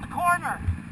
the corner.